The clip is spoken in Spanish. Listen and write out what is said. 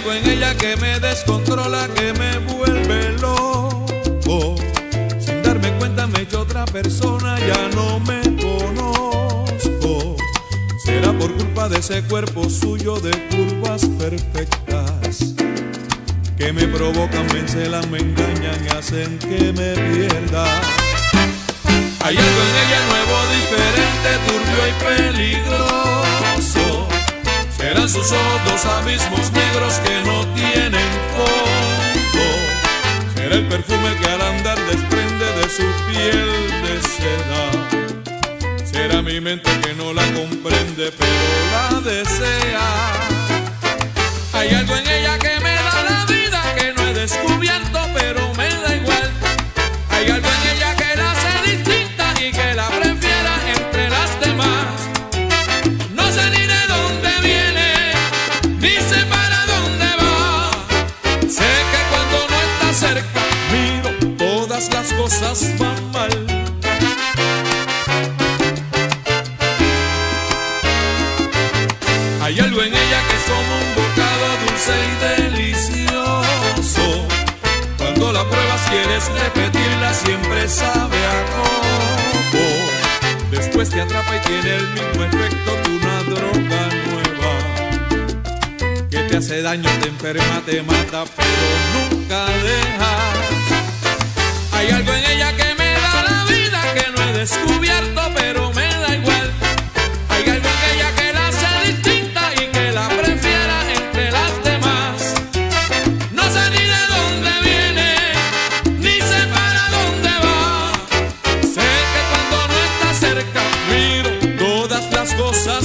algo en ella que me descontrola, que me vuelve loco. Sin darme cuenta me he otra persona, ya no me conozco. Será por culpa de ese cuerpo suyo de curvas perfectas. Que me provocan, me encelan, me engañan y hacen que me pierda. Hay algo en ella nuevo, diferente, turbio y peligroso sus ojos dos abismos negros que no tienen fondo. Será el perfume que al andar desprende de su piel de seda. Será mi mente que no la comprende, pero la desea. Hay algo en dulce y delicioso. Cuando la pruebas quieres repetirla, siempre sabe a coco. Después te atrapa y tiene el mismo efecto que una droga nueva. Que te hace daño, te enferma, te mata, pero nunca deja goza.